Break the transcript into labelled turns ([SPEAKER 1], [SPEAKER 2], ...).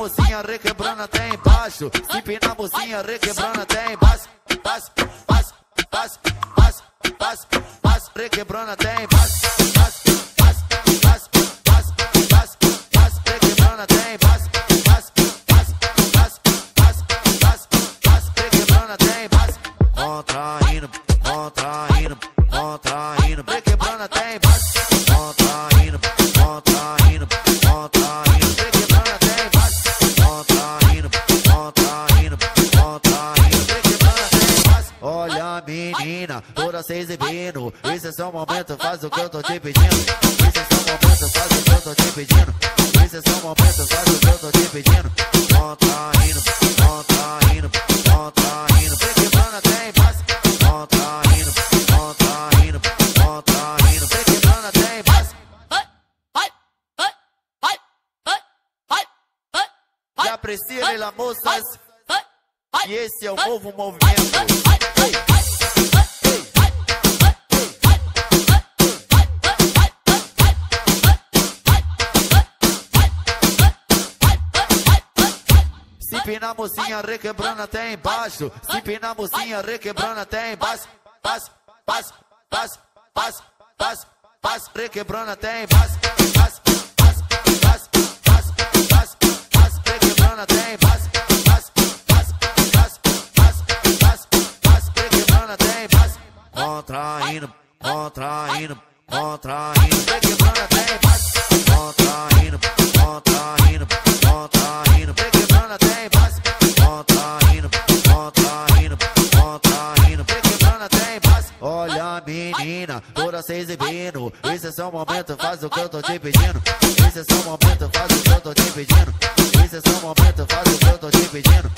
[SPEAKER 1] mocinha, requebrando até embaixo. Empina a mocinha, requebrando até embaixo. Passa, passa, passa, passa, passa, passa, requebrando até embaixo. Passa, passa, passa, passa, passa, passa, requebrando até embaixo. Passa, passa, passa, passa, passa, passa, requebrando até embaixo. Contraindo, contraindo, contraindo, requebrando até embaixo. Olha menina, toda se exibindo. Esse é seu momento, faz o que eu tô te pedindo. Esse é seu momento, faz o que eu tô te pedindo. Esse é seu momento, faz o que eu tô te pedindo. Contraindo, contraindo, contraindo, requebrando até embaixo. Contraindo, contraindo, contraindo, requebrando até embaixo. Já aprecia, Leila Moças. E esse é o novo movimento. A mocinha, requebrando até embaixo. Se empina a mocinha, requebrando até embaixo. Passa, passa, passa, passa, passa, passa, requebrando até embaixo. Passa, passa, passa, passa, passa, passa, requebrando até embaixo. Contraindo, contraindo, contraindo, requebrando até embaixo. Menina, toda se exibindo. Esse é seu momento, faz o que eu tô te pedindo. Esse é seu momento, faz o que eu tô te pedindo. Esse é seu momento, faz o que eu tô te pedindo.